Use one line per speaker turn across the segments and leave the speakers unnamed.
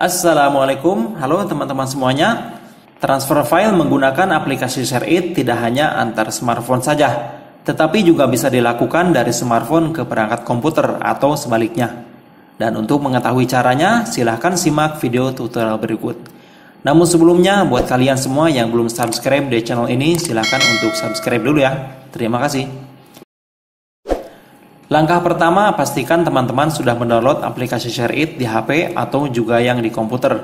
Assalamualaikum, halo teman-teman semuanya. Transfer file menggunakan aplikasi ShareIt tidak hanya antar smartphone saja, tetapi juga bisa dilakukan dari smartphone ke perangkat komputer atau sebaliknya. Dan untuk mengetahui caranya, silahkan simak video tutorial berikut. Namun sebelumnya, buat kalian semua yang belum subscribe di channel ini, silahkan untuk subscribe dulu ya. Terima kasih. Langkah pertama, pastikan teman-teman sudah mendownload aplikasi ShareIt di HP atau juga yang di komputer.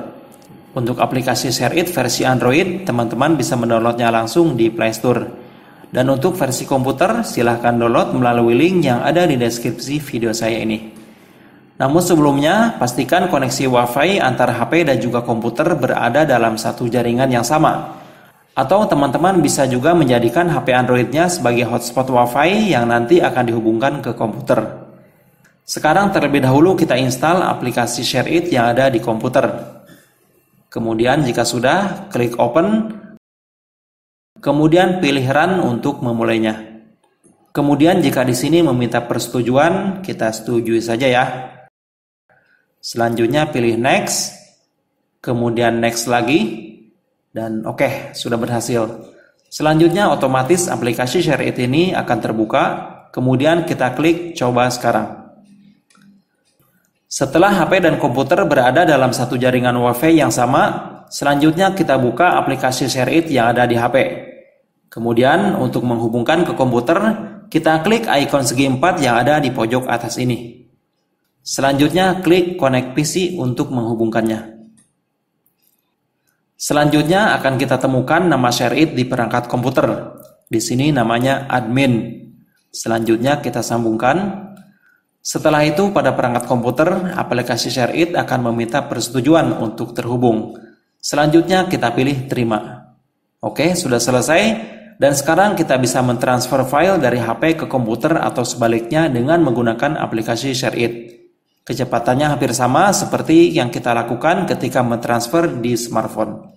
Untuk aplikasi ShareIt versi Android, teman-teman bisa mendownloadnya langsung di Play Store. Dan untuk versi komputer, silahkan download melalui link yang ada di deskripsi video saya ini. Namun sebelumnya, pastikan koneksi WiFi antara HP dan juga komputer berada dalam satu jaringan yang sama atau teman-teman bisa juga menjadikan HP Androidnya sebagai hotspot WiFi yang nanti akan dihubungkan ke komputer. Sekarang terlebih dahulu kita install aplikasi ShareIt yang ada di komputer. Kemudian jika sudah, klik open. Kemudian pilih run untuk memulainya. Kemudian jika di sini meminta persetujuan, kita setujui saja ya. Selanjutnya pilih next. Kemudian next lagi dan oke, okay, sudah berhasil. Selanjutnya otomatis aplikasi ShareIt ini akan terbuka, kemudian kita klik coba sekarang. Setelah HP dan komputer berada dalam satu jaringan WiFi yang sama, selanjutnya kita buka aplikasi ShareIt yang ada di HP. Kemudian untuk menghubungkan ke komputer, kita klik ikon segi empat yang ada di pojok atas ini. Selanjutnya klik Connect PC untuk menghubungkannya. Selanjutnya akan kita temukan nama ShareIt di perangkat komputer. Di sini namanya admin. Selanjutnya kita sambungkan. Setelah itu pada perangkat komputer, aplikasi ShareIt akan meminta persetujuan untuk terhubung. Selanjutnya kita pilih terima. Oke, sudah selesai. Dan sekarang kita bisa mentransfer file dari HP ke komputer atau sebaliknya dengan menggunakan aplikasi ShareIt. Kecepatannya hampir sama seperti yang kita lakukan ketika mentransfer di smartphone.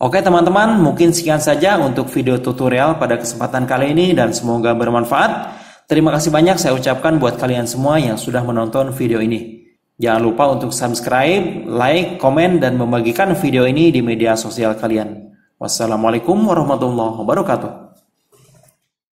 Oke teman-teman, mungkin sekian saja untuk video tutorial pada kesempatan kali ini dan semoga bermanfaat. Terima kasih banyak saya ucapkan buat kalian semua yang sudah menonton video ini. Jangan lupa untuk subscribe, like, komen, dan membagikan video ini di media sosial kalian. Wassalamualaikum warahmatullahi wabarakatuh.